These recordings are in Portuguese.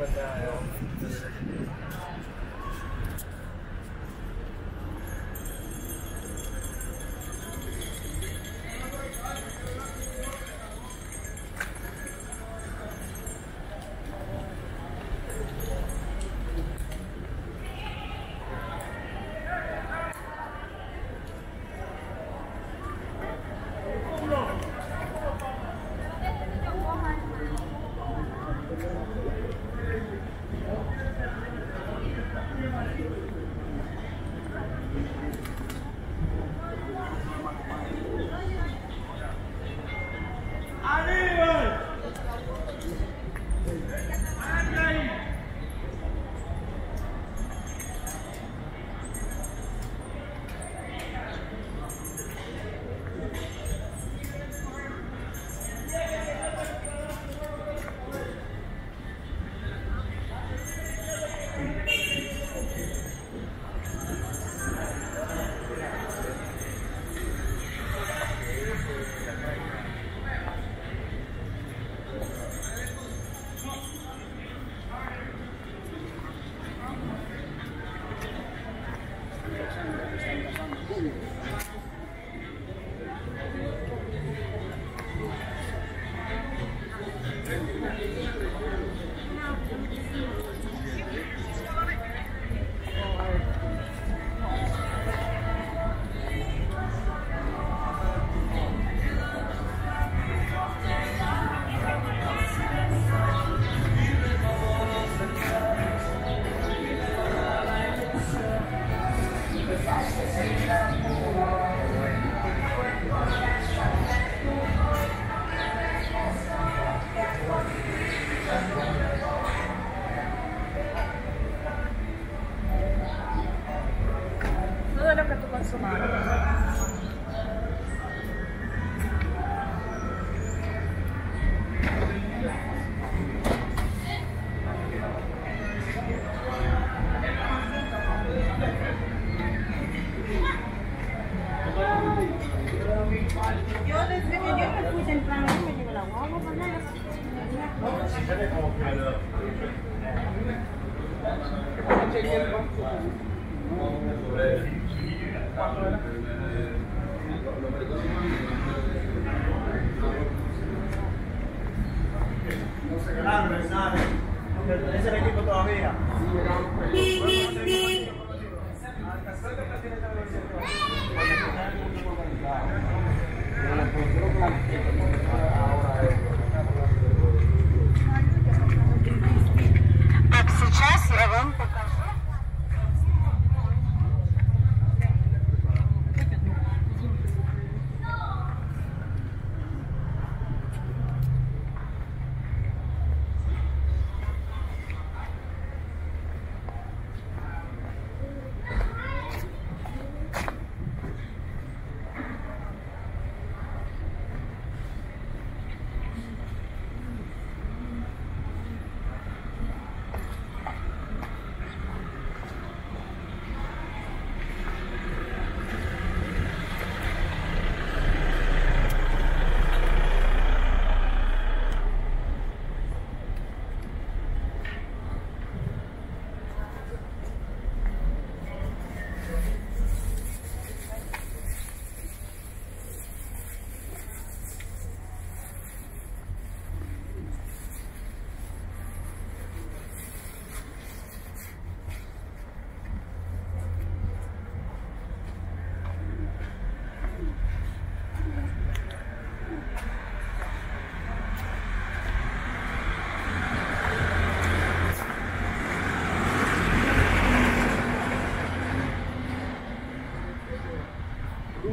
when uh,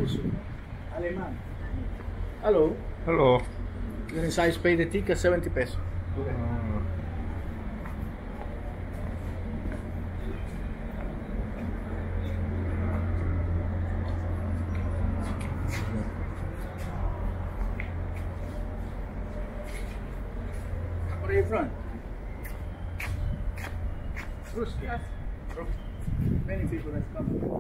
English? Alemán. Hello. Hello. Then inside pay the ticket 70 pesos. Okay. Uh, Where are you from? Russia. Yes. Many people have come.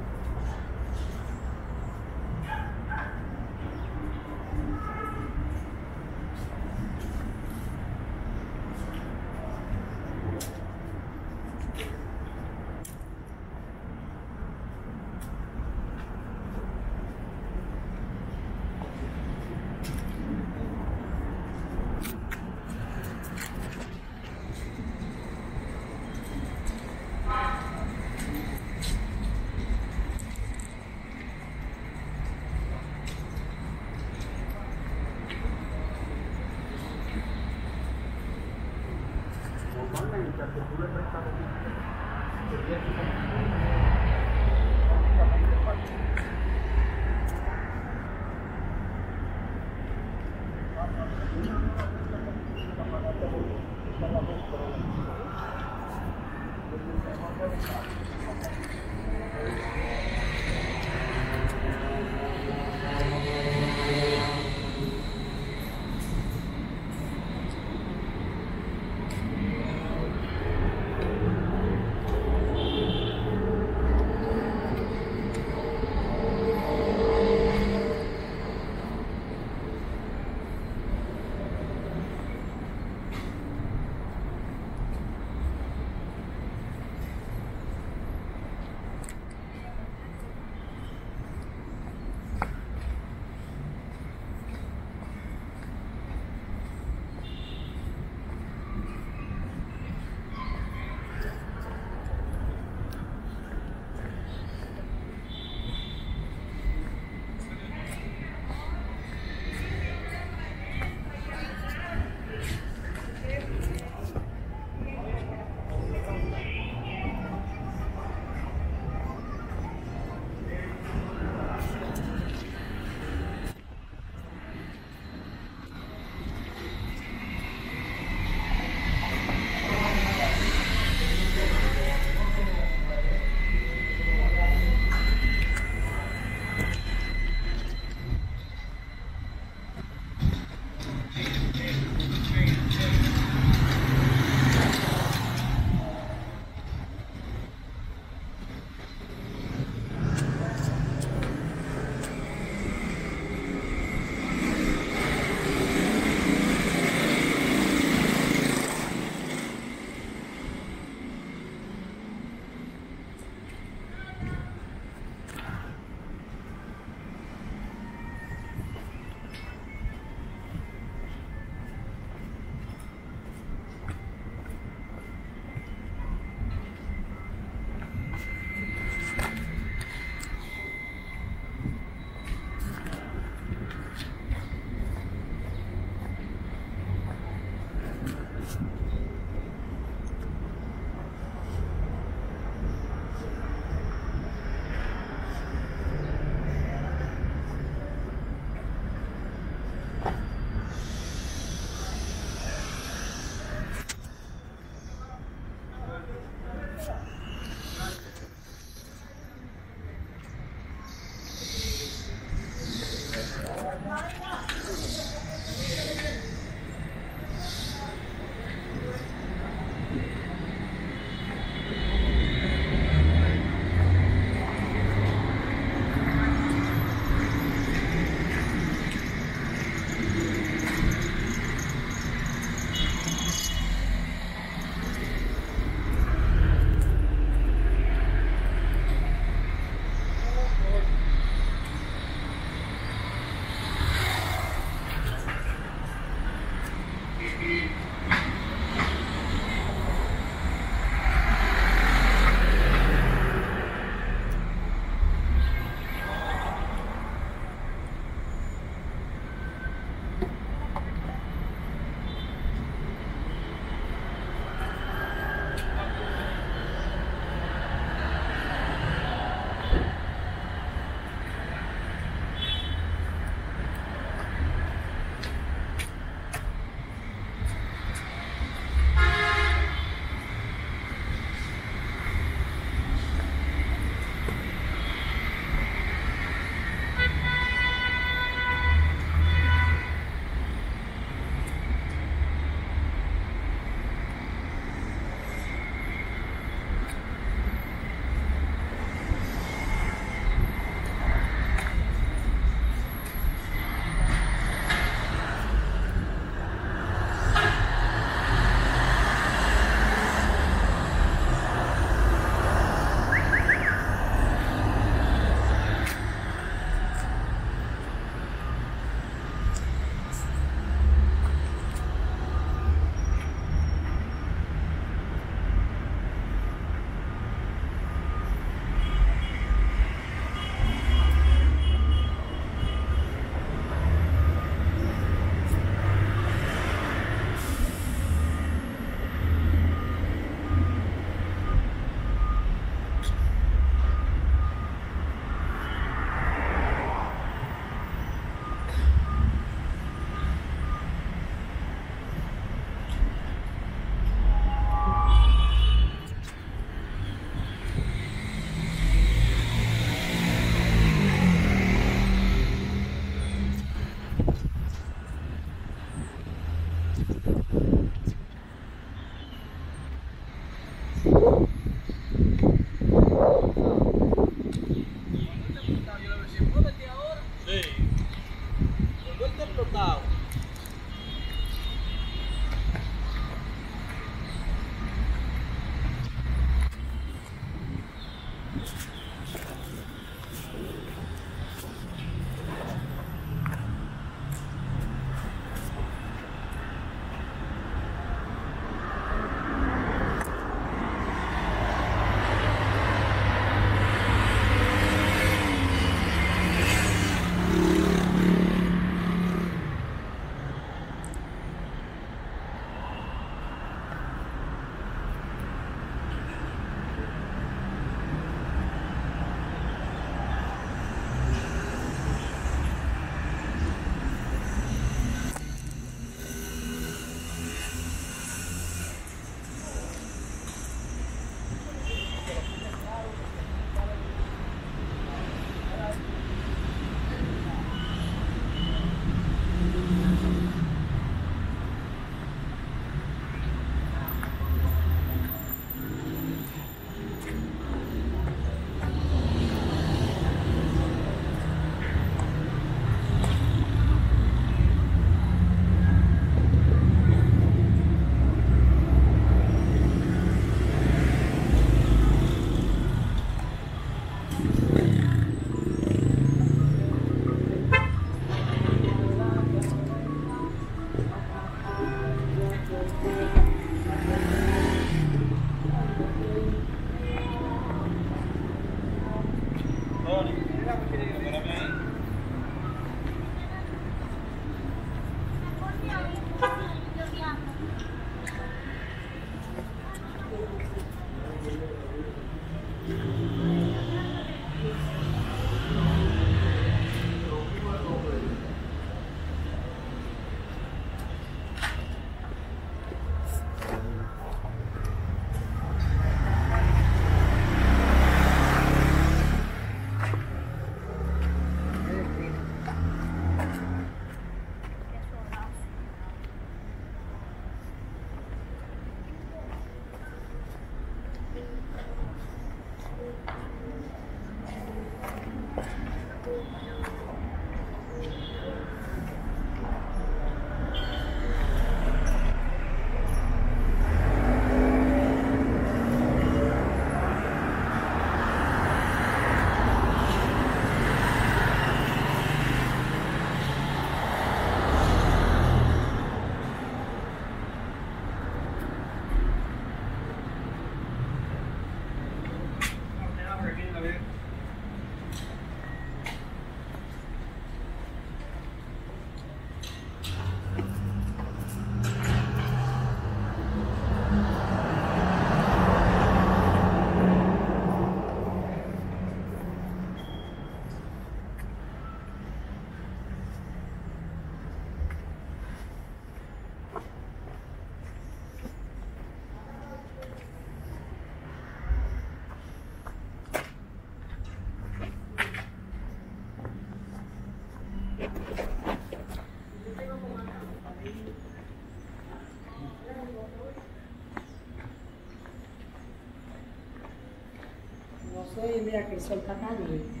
Oye, mira que el sol está caliente.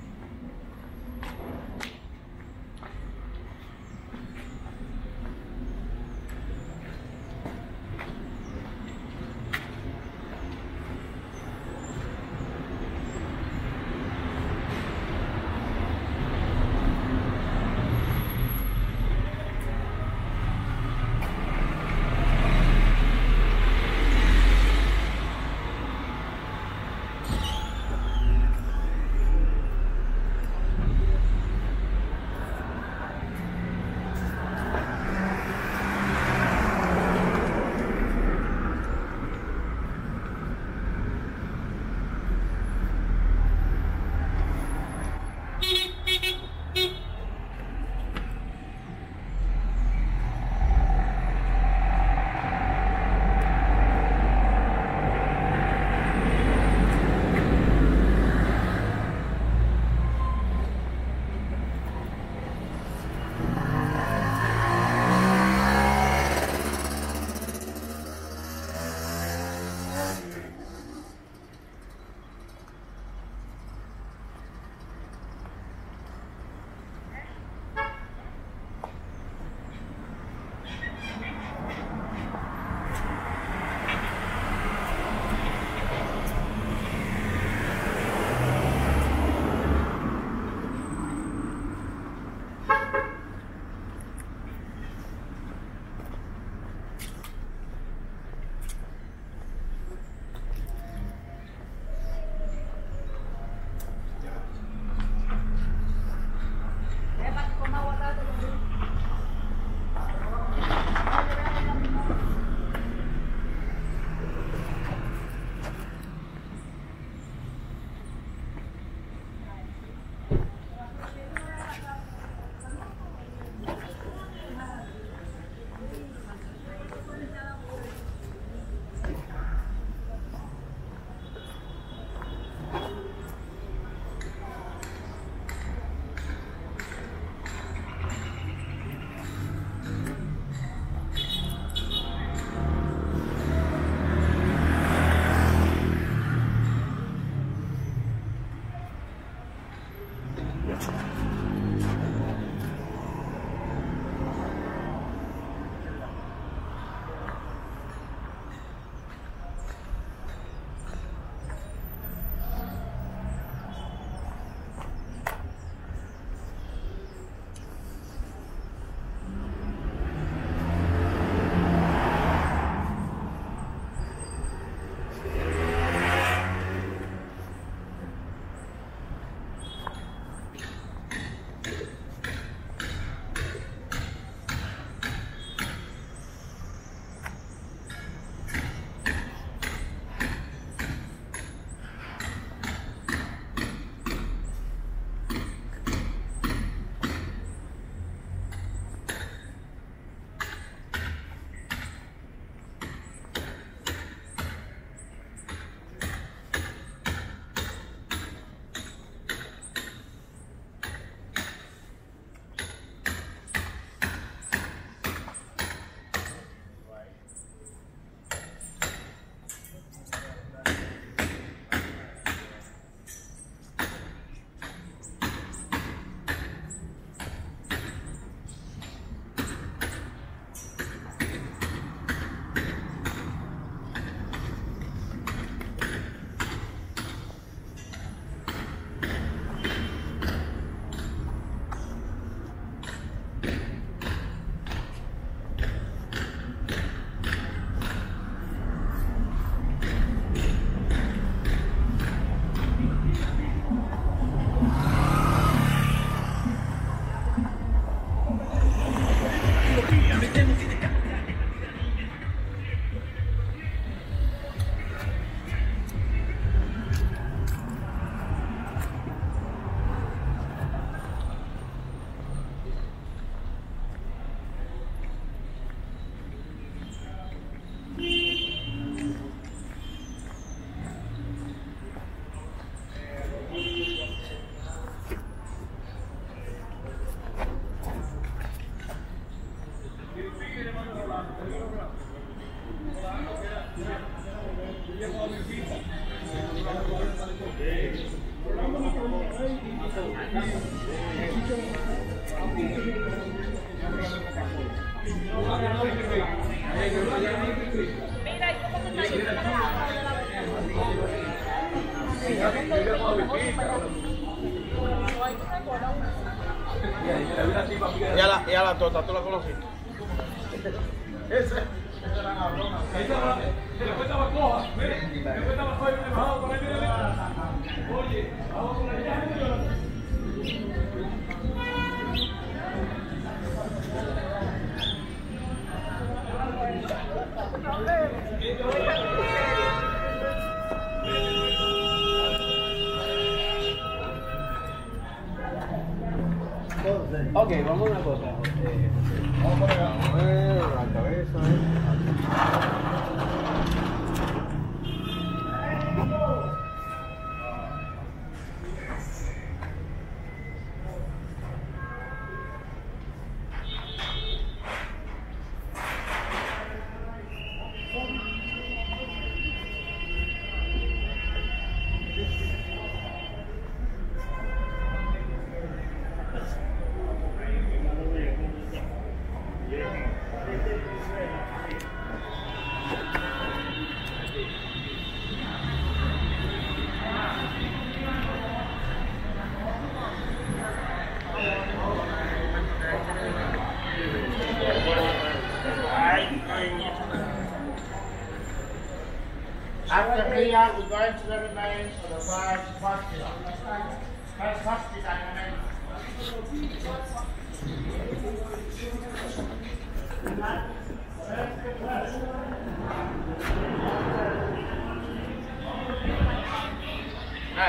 Ok, vamos a una cosa.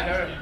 her.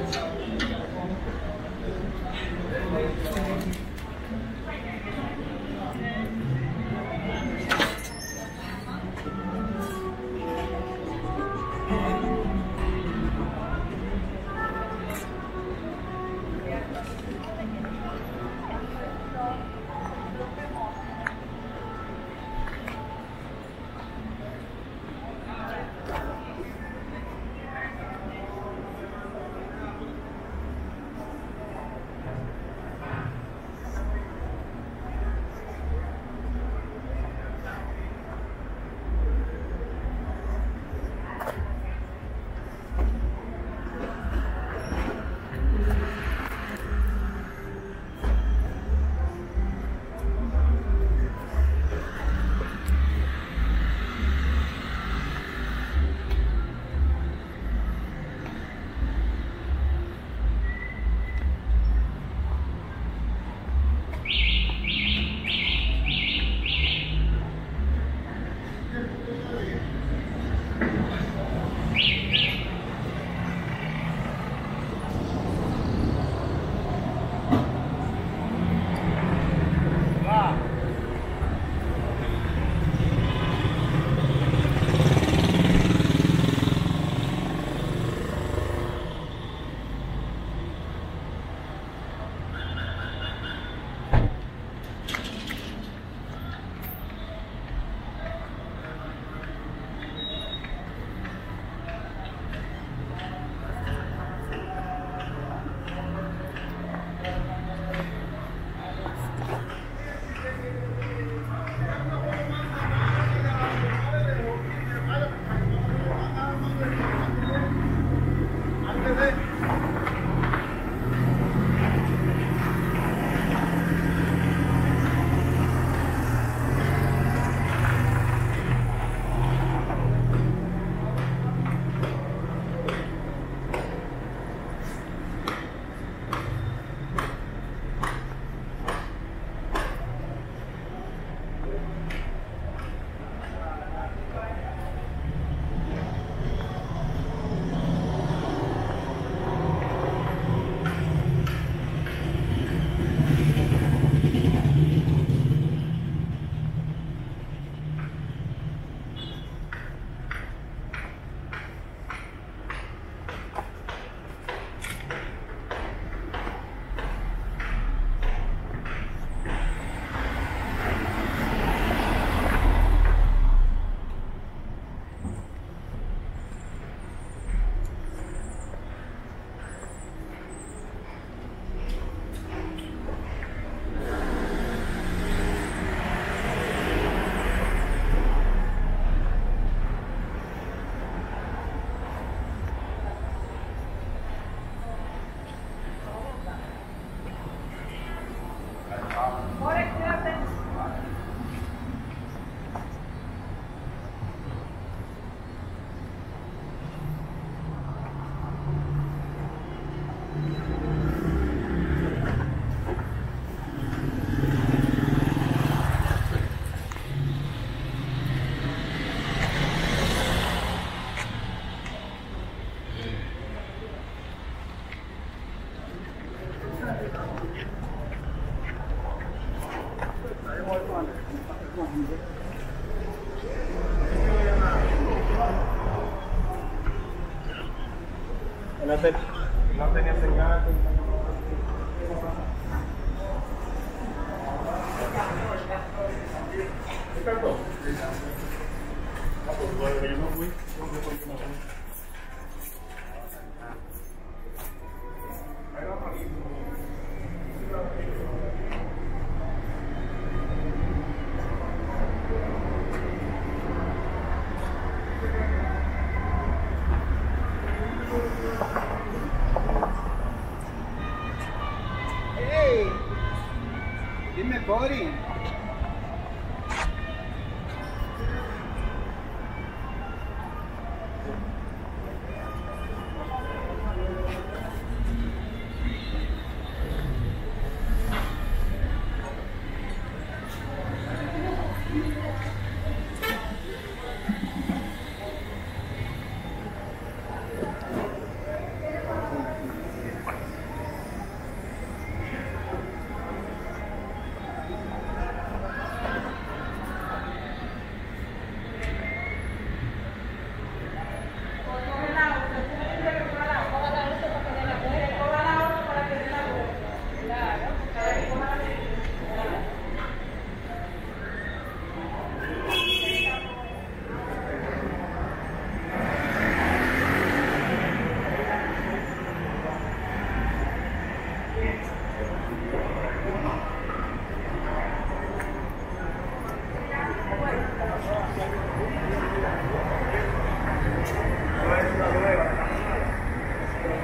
Corinthians.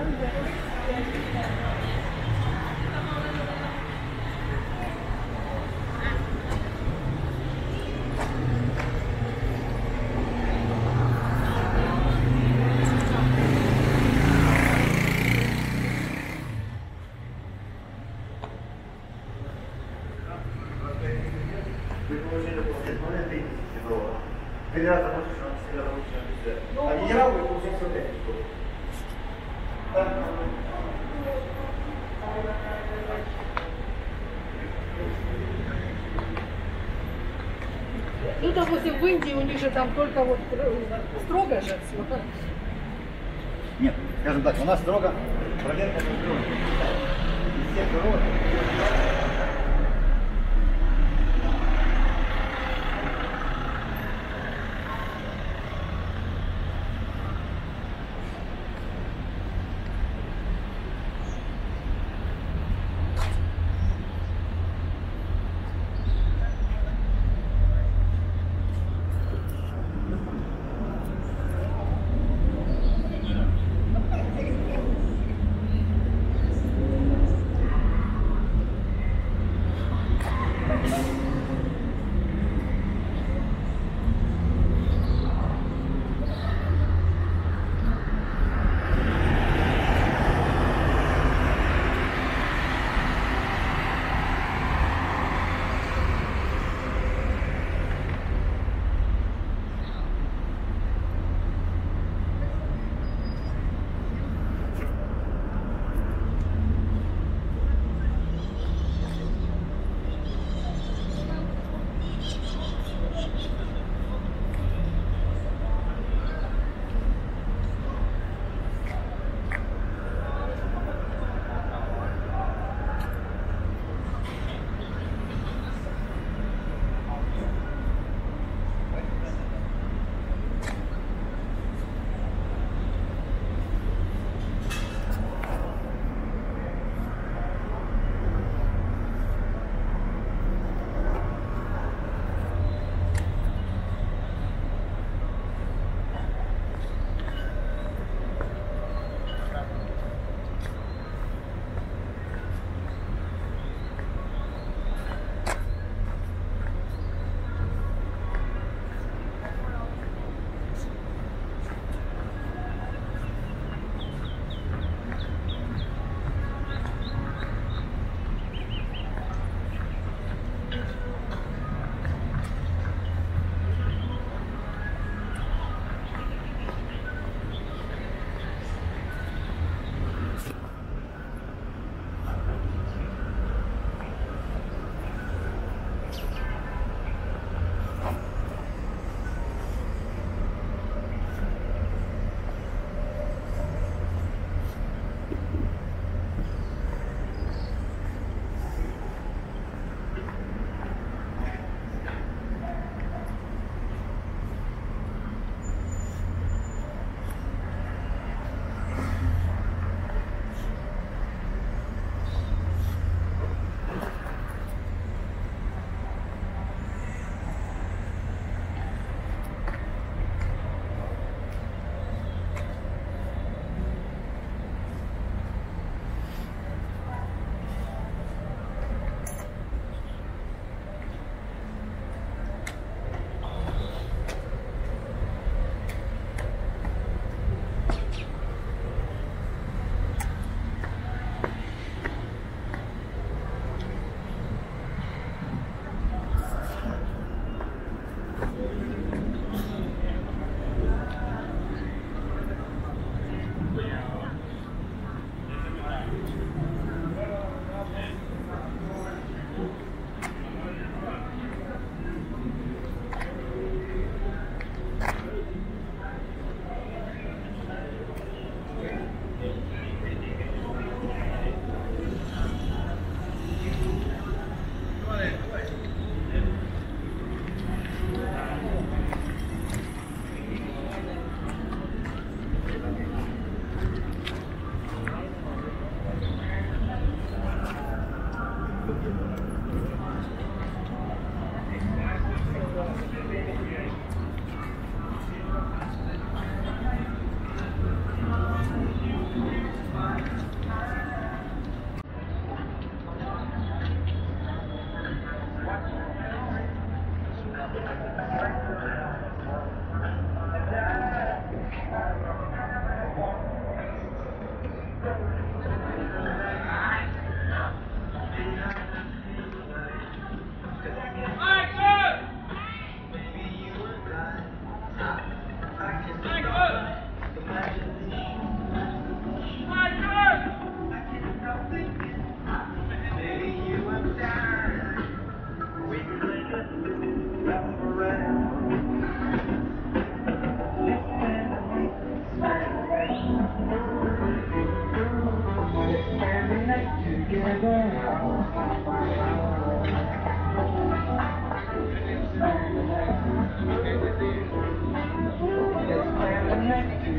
I'm good. у них же там только вот э, строго же. все. Нет, скажем так, у нас строго проверка Все дороги.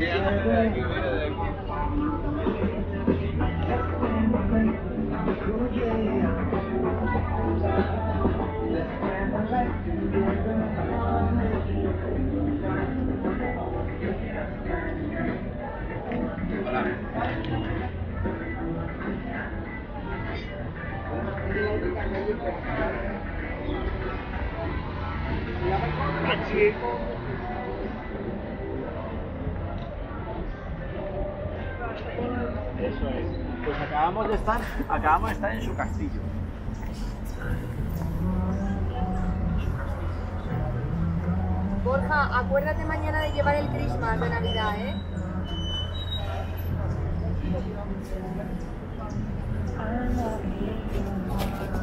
Yeah. Iya, iya. Eso es. Pues acabamos de estar, acabamos de estar en su castillo. Borja, acuérdate mañana de llevar el Christmas de Navidad, ¿eh? Ah,